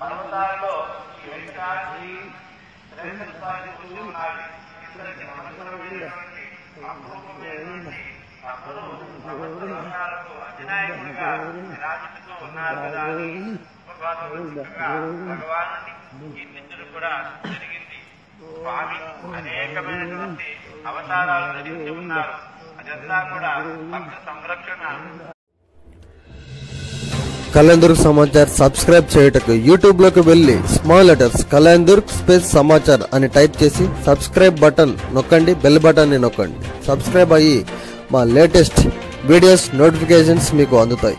పర్వతాల్లో ఈ వెంకటాద్రి శ్రేష్ఠ కూర్చుని ఇతనికి అపూర్వమైనటువంటి అప్పుడు సంవత్సరాలకు అధినాయకుడిగా ఉన్నారు కదా కీర్తించడం కూడా జరిగింది. స్వామి అనేకమైనటువంటి అవతారాలు ధరించి ఉన్నారు. అదంతా కూడా భక్త సంరక్షణ. కళ్యాణదుర్గ్ సమాచార్ సబ్స్క్రైబ్ చేయుటకు యూట్యూబ్లోకి వెళ్ళి small letters Kalyandurg space Samachar అని టైప్ చేసి సబ్స్క్రైబ్ బటన్ నొక్కండి బెల్ బటన్ని నొక్కండి. సబ్స్క్రైబ్ అయ్యి మా లేటెస్ట్ వీడియోస్ నోటిఫికేషన్స్ మీకు అందుతాయి.